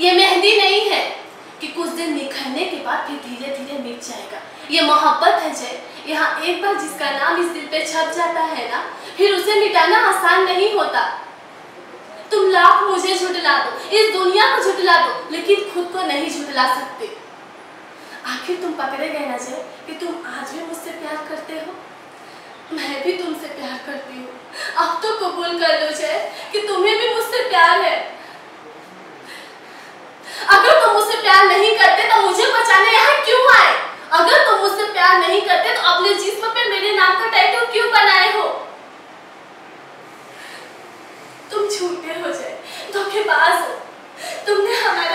ये मेहंदी नहीं है कि कुछ दिन निखरने के बाद फिर धीरे धीरे मिट जाएगा। ये मोहब्बत है जय। यहाँ एक बार जिसका नाम इस दिल पे छप जाता है ना, फिर उसे मिटाना आसान नहीं होता। तुम लाख मुझे झुटला दो, इस दुनिया को झुटला दो, लेकिन खुद को नहीं झुटला सकते। आखिर तुम पकड़े गए ना जय, कि तुम आज भी मुझसे प्यार करते हो? मैं भी तुमसे प्यार करती हूँ। अब तो कबूल कर लो जय। प्यार नहीं करते तो अपने जिस्म पे मेरे नाम का टैटू क्यों बनाए हो? तुम झूठे हो जाए धोखेबाज हो। तुमने हमारा